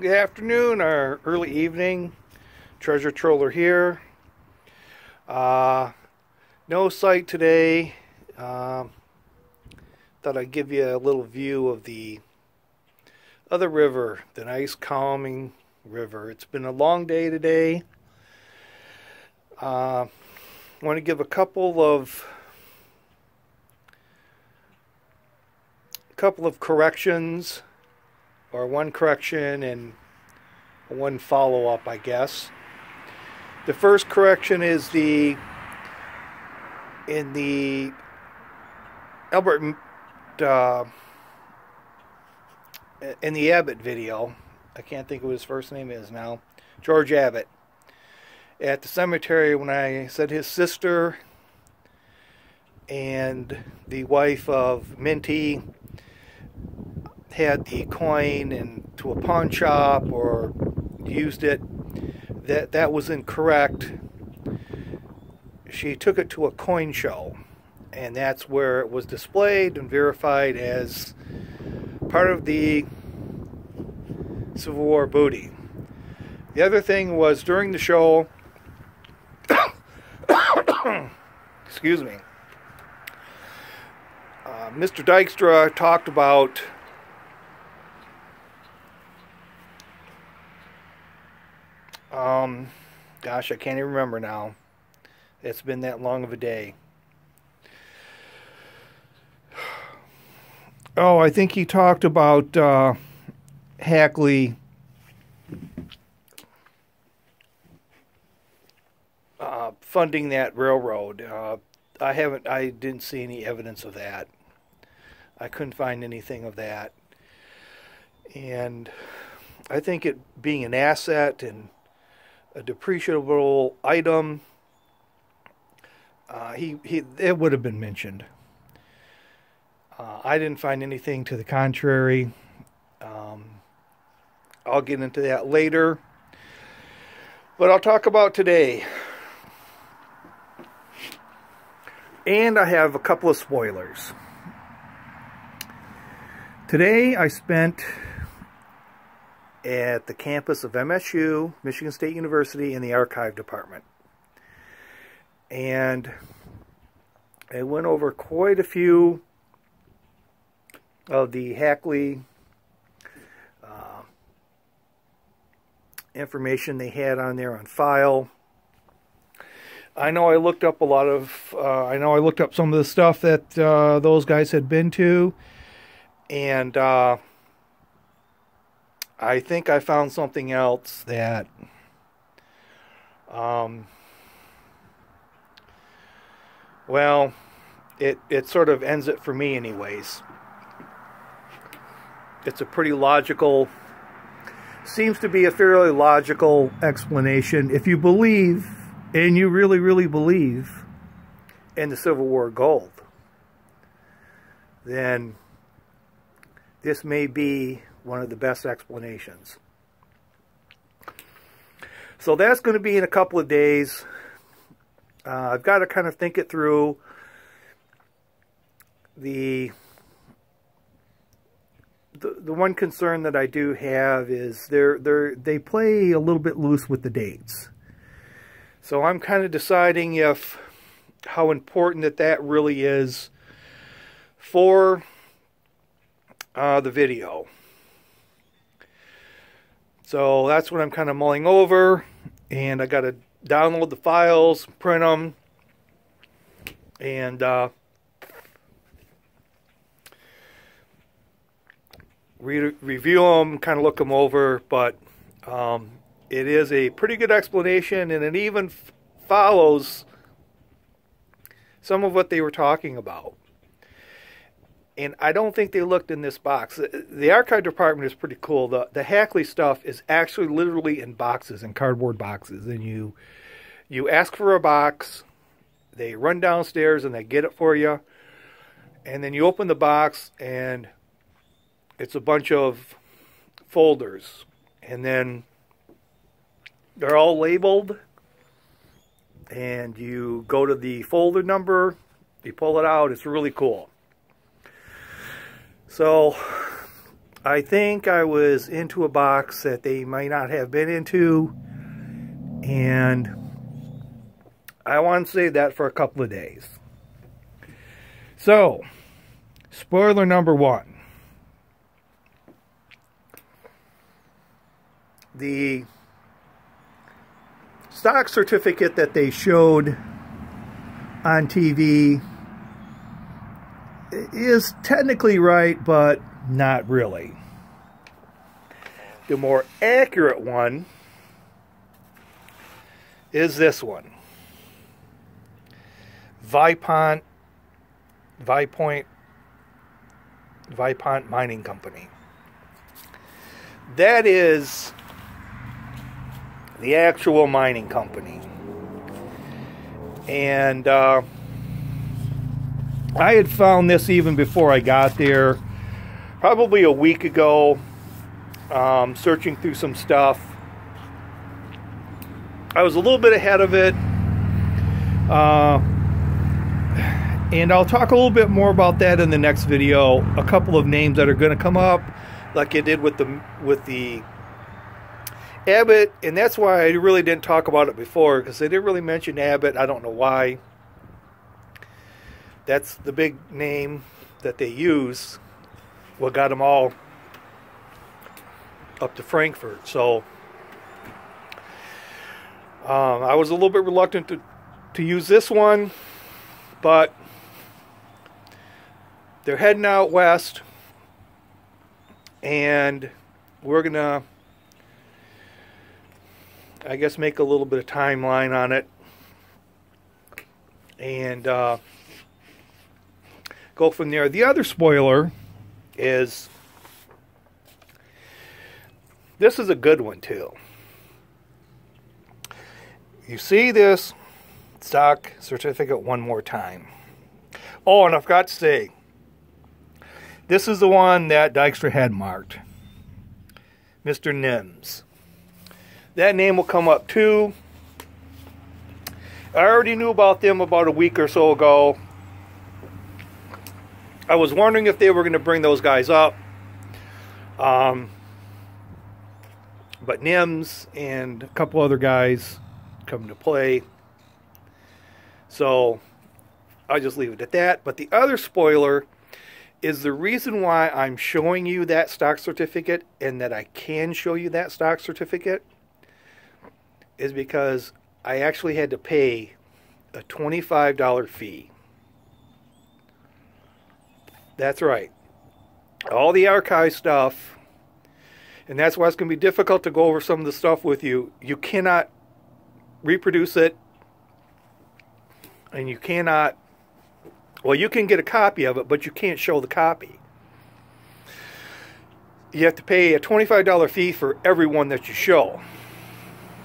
good afternoon or early evening. Treasure Troller here. Uh, no site today. Uh, thought I'd give you a little view of the other river, the nice calming river. It's been a long day today. Uh, I want to give a couple of a couple of corrections or one correction and one follow up, I guess. The first correction is the in the Albert uh, in the Abbott video. I can't think of what his first name is now. George Abbott. At the cemetery, when I said his sister and the wife of Minty had the coin and to a pawn shop or used it, that that was incorrect. She took it to a coin show, and that's where it was displayed and verified as part of the Civil War booty. The other thing was during the show, excuse me, uh, Mr. Dykstra talked about Um, gosh, I can't even remember now. It's been that long of a day. Oh, I think he talked about uh, Hackley uh, funding that railroad. Uh, I haven't. I didn't see any evidence of that. I couldn't find anything of that. And I think it being an asset and a depreciable item, uh, he, he, it would have been mentioned. Uh, I didn't find anything to the contrary. Um, I'll get into that later. But I'll talk about today. And I have a couple of spoilers. Today I spent at the campus of MSU, Michigan State University, in the archive department. And I went over quite a few of the Hackley uh, information they had on there on file. I know I looked up a lot of, uh, I know I looked up some of the stuff that uh, those guys had been to, and uh, I think I found something else that um, well, it it sort of ends it for me anyways. It's a pretty logical seems to be a fairly logical explanation if you believe and you really really believe in the Civil War gold. Then this may be one of the best explanations. So that's going to be in a couple of days. Uh, I've got to kind of think it through. The, the the one concern that I do have is they're they they play a little bit loose with the dates. So I'm kind of deciding if how important that that really is for uh, the video. So that's what I'm kind of mulling over. And I got to download the files, print them, and uh, re review them, kind of look them over. But um, it is a pretty good explanation, and it even follows some of what they were talking about and I don't think they looked in this box. The archive department is pretty cool. The the Hackley stuff is actually literally in boxes, in cardboard boxes, and you you ask for a box, they run downstairs and they get it for you, and then you open the box and it's a bunch of folders, and then they're all labeled, and you go to the folder number, you pull it out. It's really cool. So I think I was into a box that they might not have been into. And I want to save that for a couple of days. So, spoiler number one. The stock certificate that they showed on TV is technically right, but not really. The more accurate one is this one. Vipont, Vipoint, Vipont Mining Company. That is the actual mining company. And uh, I had found this even before I got there, probably a week ago, um, searching through some stuff. I was a little bit ahead of it. Uh, and I'll talk a little bit more about that in the next video. A couple of names that are going to come up, like I did with the with the Abbott, and that's why I really didn't talk about it before because they didn't really mention Abbott. I don't know why. That's the big name that they use. What got them all up to Frankfort. So um, I was a little bit reluctant to to use this one, but they're heading out west, and we're gonna I guess make a little bit of timeline on it and uh, go from there. The other spoiler is this is a good one too. You see this stock certificate one more time. Oh, and I forgot to say, this is the one that Dykstra had marked. Mr. Nims that name will come up too. I already knew about them about a week or so ago. I was wondering if they were going to bring those guys up. Um, but NIMS and a couple other guys come to play. So I'll just leave it at that. But the other spoiler is the reason why I'm showing you that stock certificate and that I can show you that stock certificate is because I actually had to pay a $25 fee. That's right. All the archive stuff, and that's why it's going to be difficult to go over some of the stuff with you. You cannot reproduce it, and you cannot, well, you can get a copy of it, but you can't show the copy. You have to pay a $25 fee for every one that you show.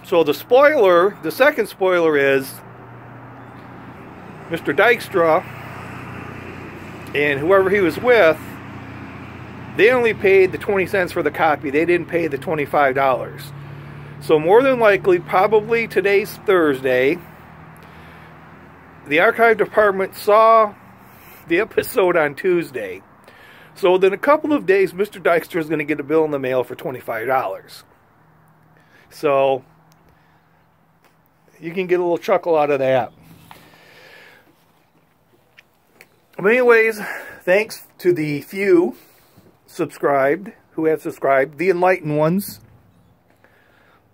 So the spoiler, the second spoiler is Mr. Dykstra and whoever he was with, they only paid the 20 cents for the copy. They didn't pay the $25. So more than likely, probably today's Thursday, the archive department saw the episode on Tuesday. So within a couple of days, Mr. Dykstra is going to get a bill in the mail for $25. So you can get a little chuckle out of that. But anyways, thanks to the few subscribed, who have subscribed, the enlightened ones,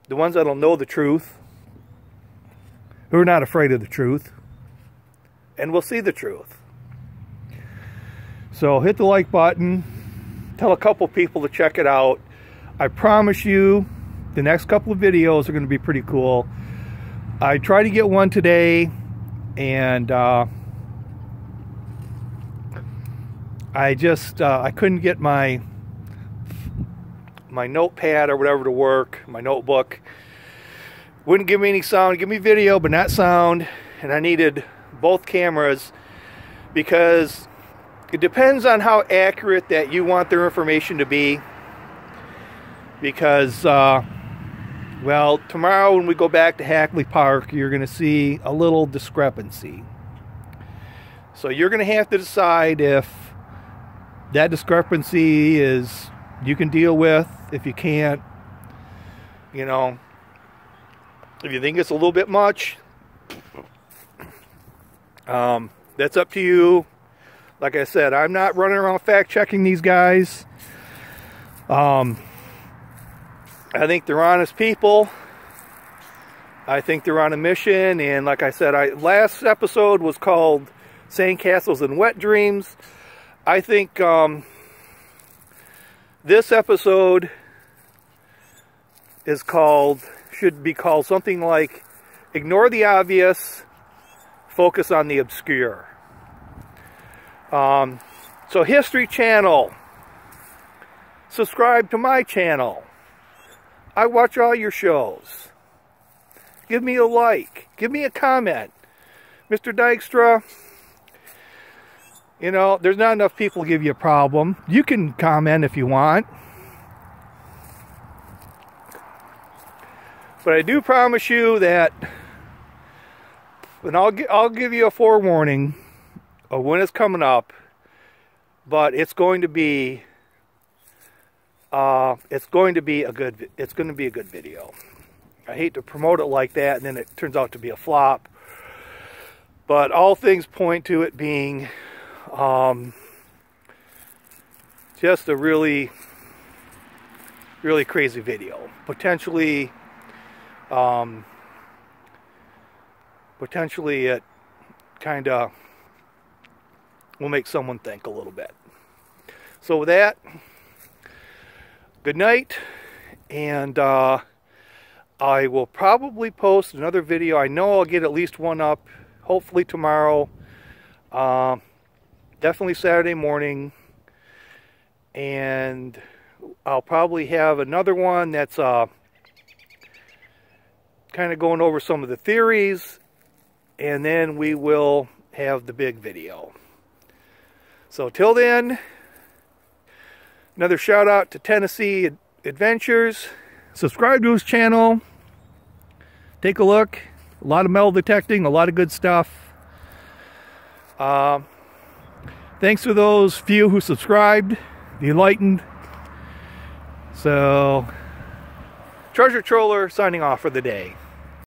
the ones that'll know the truth, who are not afraid of the truth, and will see the truth. So hit the like button, tell a couple people to check it out. I promise you, the next couple of videos are going to be pretty cool. I tried to get one today and uh, I just uh, I couldn't get my my notepad or whatever to work my notebook. Wouldn't give me any sound give me video but not sound. And I needed both cameras because it depends on how accurate that you want their information to be. Because uh, well, tomorrow when we go back to Hackley Park, you're going to see a little discrepancy. So you're going to have to decide if that discrepancy is you can deal with. If you can't, you know, if you think it's a little bit much, um, that's up to you. Like I said, I'm not running around fact checking these guys. Um, I think they're honest people. I think they're on a mission, and like I said, I last episode was called "Sandcastles and Wet Dreams." I think um, this episode is called should be called something like "Ignore the Obvious, Focus on the Obscure." Um, so, History Channel, subscribe to my channel. I watch all your shows. Give me a like. Give me a comment. Mr. Dykstra, you know, there's not enough people give you a problem. You can comment if you want. But I do promise you that, and I'll, I'll give you a forewarning of when it's coming up, but it's going to be, uh, it's going to be a good, it's going to be a good video. I hate to promote it like that and then it turns out to be a flop. But all things point to it being um, just a really, really crazy video. Potentially, um, potentially it kind of will make someone think a little bit. So with that, good night, and uh, I will probably post another video. I know I'll get at least one up, hopefully tomorrow. Uh, definitely Saturday morning. And I'll probably have another one that's uh, kind of going over some of the theories. And then we will have the big video. So till then, another shout out to Tennessee Adventures. Subscribe to his channel take a look. A lot of metal detecting, a lot of good stuff. Uh, thanks to those few who subscribed, the enlightened. So, Treasure Troller signing off for the day.